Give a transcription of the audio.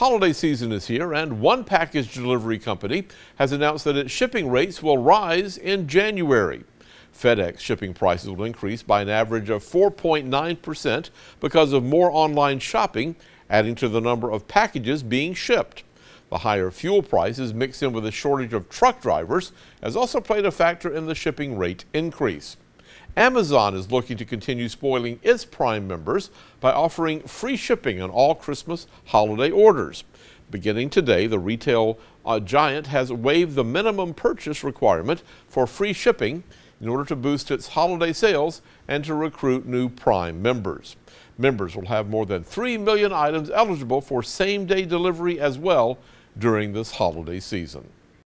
Holiday season is here, and one package delivery company has announced that its shipping rates will rise in January. FedEx shipping prices will increase by an average of 4.9% because of more online shopping, adding to the number of packages being shipped. The higher fuel prices mixed in with a shortage of truck drivers has also played a factor in the shipping rate increase. Amazon is looking to continue spoiling its Prime members by offering free shipping on all Christmas holiday orders. Beginning today, the retail uh, giant has waived the minimum purchase requirement for free shipping in order to boost its holiday sales and to recruit new Prime members. Members will have more than 3 million items eligible for same day delivery as well during this holiday season.